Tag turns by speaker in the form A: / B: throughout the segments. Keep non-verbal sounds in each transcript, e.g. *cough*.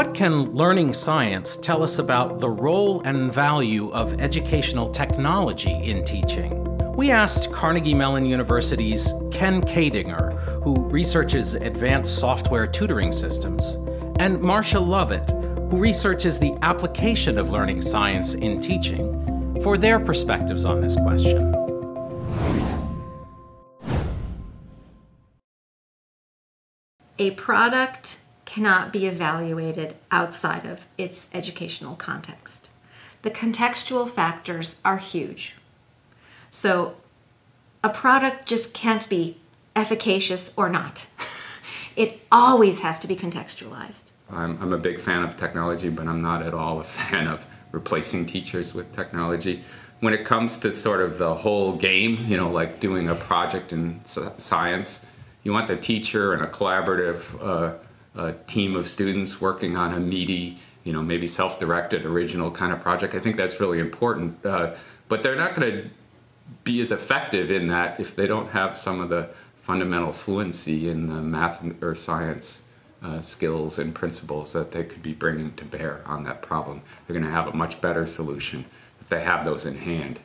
A: what can learning science tell us about the role and value of educational technology in teaching? We asked Carnegie Mellon University's Ken Koedinger, who researches advanced software tutoring systems, and Marsha Lovett, who researches the application of learning science in teaching, for their perspectives on this question.
B: A product cannot be evaluated outside of its educational context. The contextual factors are huge. So a product just can't be efficacious or not. *laughs* it always has to be contextualized.
C: I'm, I'm a big fan of technology, but I'm not at all a fan of replacing teachers with technology. When it comes to sort of the whole game, you know, like doing a project in science, you want the teacher and a collaborative uh, uh, team of students working on a meaty, you know, maybe self-directed, original kind of project. I think that's really important. Uh, but they're not going to be as effective in that if they don't have some of the fundamental fluency in the math or science uh, skills and principles that they could be bringing to bear on that problem. They're going to have a much better solution if they have those in hand.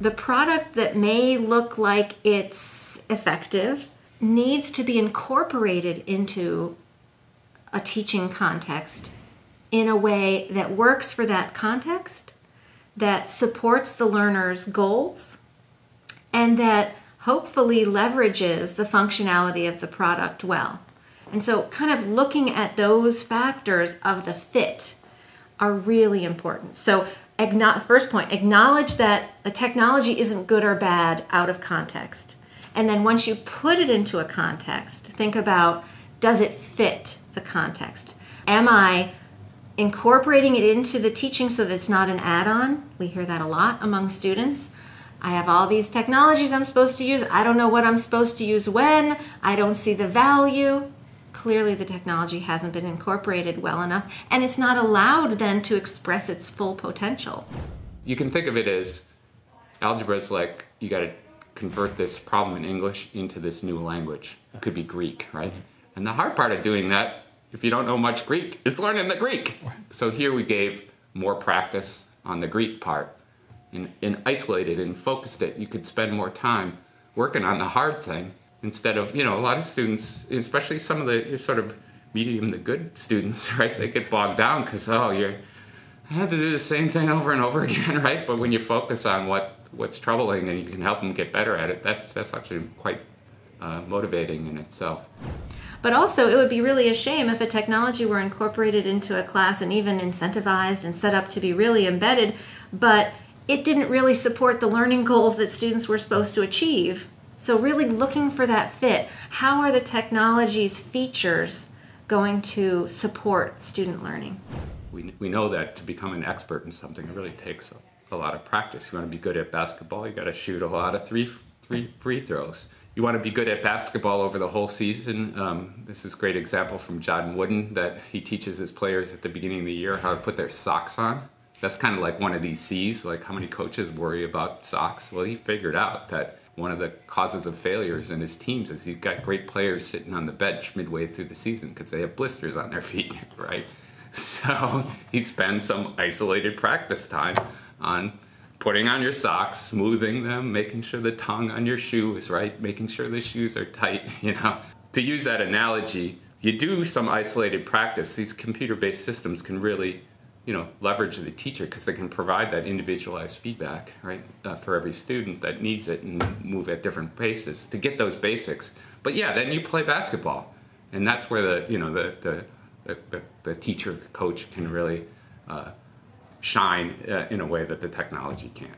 B: The product that may look like it's effective needs to be incorporated into a teaching context in a way that works for that context, that supports the learner's goals, and that hopefully leverages the functionality of the product well. And so, kind of looking at those factors of the fit are really important. So, first point, acknowledge that the technology isn't good or bad out of context. And then once you put it into a context, think about does it fit the context? Am I incorporating it into the teaching so that it's not an add on? We hear that a lot among students. I have all these technologies I'm supposed to use. I don't know what I'm supposed to use when. I don't see the value. Clearly, the technology hasn't been incorporated well enough, and it's not allowed then to express its full potential.
C: You can think of it as algebra is like you got to convert this problem in English into this new language. It could be Greek, right? And the hard part of doing that, if you don't know much Greek, is learning the Greek. So here we gave more practice on the Greek part and, and isolated and focused it, you could spend more time working on the hard thing instead of, you know, a lot of students, especially some of the sort of medium to good students, *laughs* right? They get bogged down because, oh, you're, I have to do the same thing over and over *laughs* again, right? But when you focus on what what's troubling and you can help them get better at it, that's, that's actually quite uh, motivating in itself.
B: But also, it would be really a shame if a technology were incorporated into a class and even incentivized and set up to be really embedded, but it didn't really support the learning goals that students were supposed to achieve. So, really looking for that fit. How are the technology's features going to support student learning?
C: We, we know that to become an expert in something, it really takes a, a lot of practice. You want to be good at basketball, you got to shoot a lot of three, three free throws. You want to be good at basketball over the whole season. Um, this is a great example from John Wooden that he teaches his players at the beginning of the year how to put their socks on that's kind of like one of these C's, like how many coaches worry about socks? Well, he figured out that one of the causes of failures in his teams is he's got great players sitting on the bench midway through the season because they have blisters on their *laughs* feet, right? So he spends some isolated practice time on putting on your socks, smoothing them, making sure the tongue on your shoe is right, making sure the shoes are tight, *laughs* you know. To use that analogy, you do some isolated practice. These computer-based systems can really you know, leverage the teacher because they can provide that individualized feedback, right, uh, for every student that needs it and move at different paces to get those basics. But yeah, then you play basketball, and that's where the you know the the the, the teacher coach can really uh, shine uh, in a way that the technology can't.